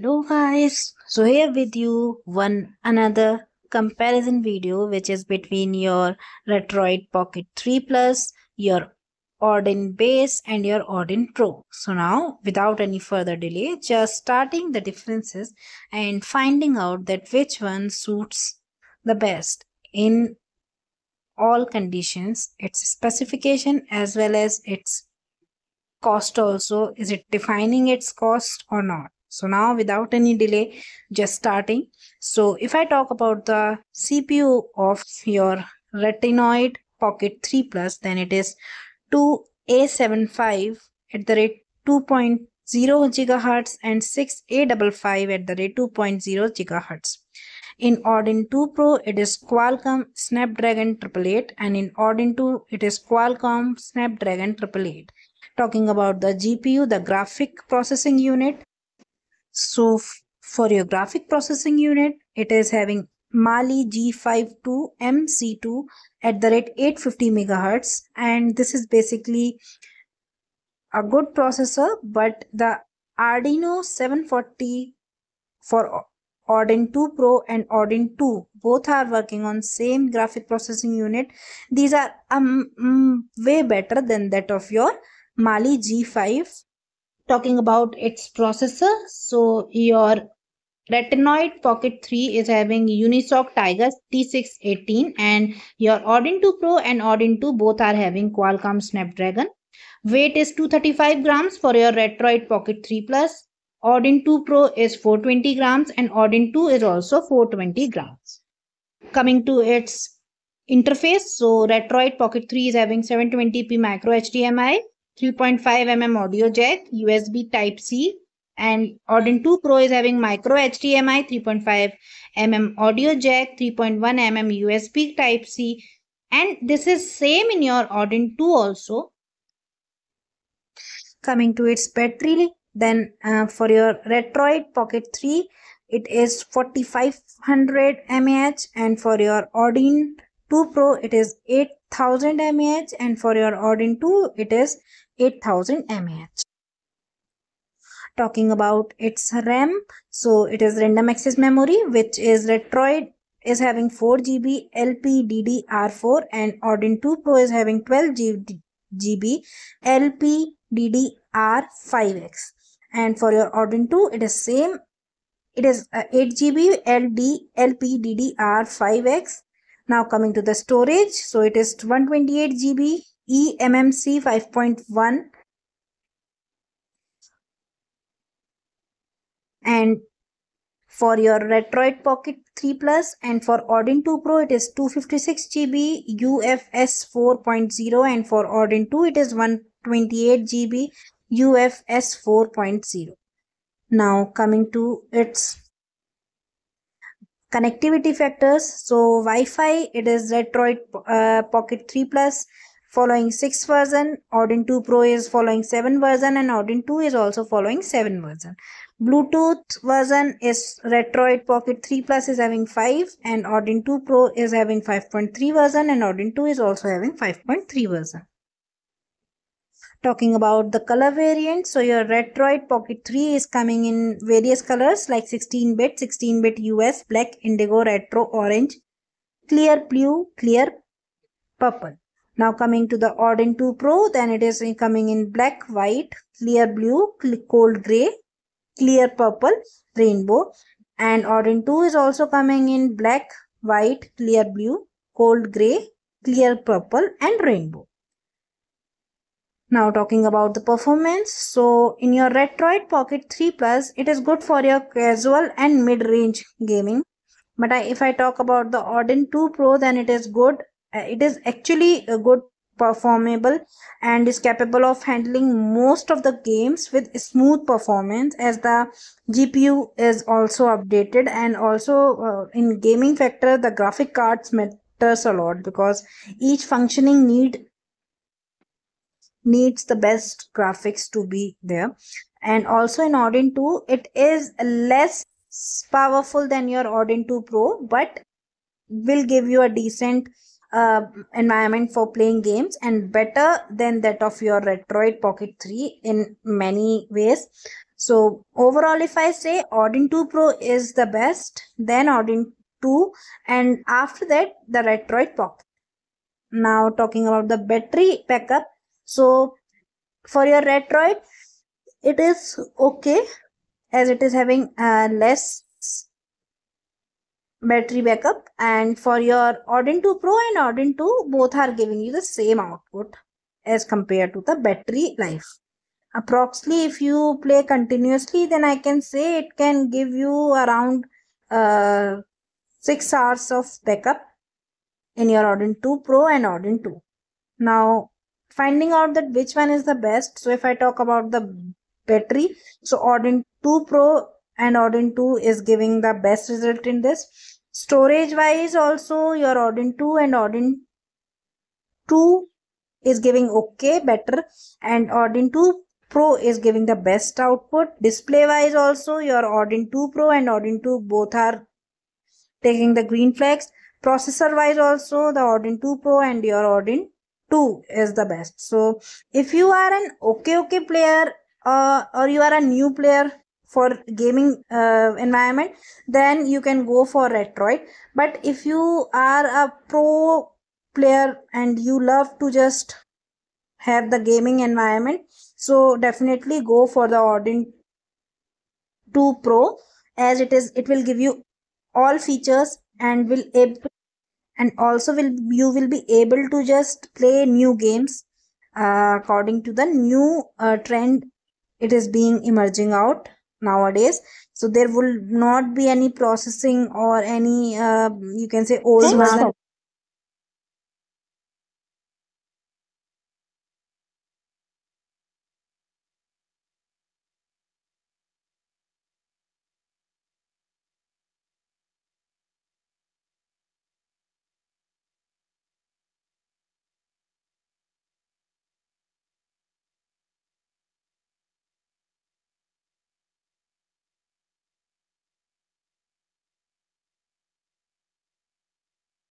Hello guys, so here with you one another comparison video which is between your Retroid Pocket 3 Plus, your Odin Base and your Odin Pro. So now without any further delay just starting the differences and finding out that which one suits the best in all conditions, its specification as well as its cost also. Is it defining its cost or not? So now without any delay just starting so if i talk about the cpu of your retroid pocket 3 plus then it is 2a75 at the rate 2.0 gigahertz and 6a55 at the rate 2.0 gigahertz in Odin 2 Pro, it is Qualcomm Snapdragon 888 and in Odin 2, it is Qualcomm Snapdragon 888. Talking about the GPU, the graphic processing unit, so for your graphic processing unit, it is having Mali G52 MC2 at the rate 850 megahertz. And this is basically a good processor but the Adreno 740 for Odin 2 Pro and Odin 2 both are working on same graphic processing unit. These are um, um way better than that of your Mali G5 talking about its processor. So your retroid pocket 3 is having unisoc tiger t618 and your odin 2 pro and odin 2 both are having qualcomm snapdragon. Weight is 235 grams for your retroid pocket 3 plus. Odin 2 pro is 420 grams and odin 2 is also 420 grams. Coming to its interface so retroid pocket 3 is having 720p micro hdmi 3.5 mm audio jack, USB Type C, and Odin 2 Pro is having micro HDMI, 3.5 mm audio jack, 3.1 mm USB Type C, and this is same in your Odin 2 also. Coming to its battery, then uh, for your Retroid Pocket 3, it is 4500 mAh, and for your Odin 2 Pro, it is 8000 mAh, and for your Odin 2, it is 8000 mAh. Talking about its RAM, so it is random access memory, which is Retroid is having 4 GB LPDDR4 and Odin 2 Pro is having 12 GB LPDDR5X. And for your Odin 2, it is same. It is uh, 8 GB LD LPDDR5X. Now coming to the storage, so it is 128 GB eMMC 5.1 and for your Retroid Pocket 3 Plus and for Odin 2 Pro it is 256 GB UFS 4.0 and for Odin 2 it is 128 GB UFS 4.0. Now coming to its connectivity factors so Wi-Fi it is Retroid uh, Pocket 3 Plus following 6 version odin 2 pro is following 7 version and odin 2 is also following 7 version. Bluetooth version is retroid pocket 3 plus is having 5 and odin 2 pro is having 5.3 version and odin 2 is also having 5.3 version. Talking about the color variant so your retroid pocket 3 is coming in various colors like 16 bit 16 bit us black indigo retro orange clear blue clear purple now coming to the Odin 2 Pro, then it is coming in black, white, clear blue, cold grey, clear purple, rainbow. And Odin 2 is also coming in black, white, clear blue, cold grey, clear purple and rainbow. Now talking about the performance. So in your Retroid Pocket 3 Plus, it is good for your casual and mid-range gaming. But I, if I talk about the Odin 2 Pro, then it is good it is actually a good performable and is capable of handling most of the games with smooth performance as the gpu is also updated and also uh, in gaming factor the graphic cards matters a lot because each functioning need needs the best graphics to be there. And also in odin 2 it is less powerful than your odin 2 pro but will give you a decent uh, environment for playing games and better than that of your Retroid Pocket 3 in many ways. So overall, if I say Odin 2 Pro is the best, then Odin 2, and after that the Retroid Pocket. Now talking about the battery backup. So for your Retroid, it is okay as it is having uh, less battery backup and for your Odin 2 Pro and Odin 2 both are giving you the same output as compared to the battery life. Approximately if you play continuously then I can say it can give you around uh, 6 hours of backup in your Odin 2 Pro and Odin 2 now finding out that which one is the best so if I talk about the battery so Odin 2 Pro and Odin 2 is giving the best result in this. Storage wise also your Odin 2 and Odin 2 is giving okay better and Odin 2 Pro is giving the best output. Display wise also your Odin 2 Pro and Odin 2 both are taking the green flags. Processor wise also the Odin 2 Pro and your Odin 2 is the best. So if you are an okay okay player uh, or you are a new player for gaming uh, environment then you can go for retroid. But if you are a pro player and you love to just have the gaming environment so definitely go for the Odin 2 Pro. As it is it will give you all features and will able and also will you will be able to just play new games uh, according to the new uh, trend it is being emerging out nowadays. So there will not be any processing or any uh, you can say old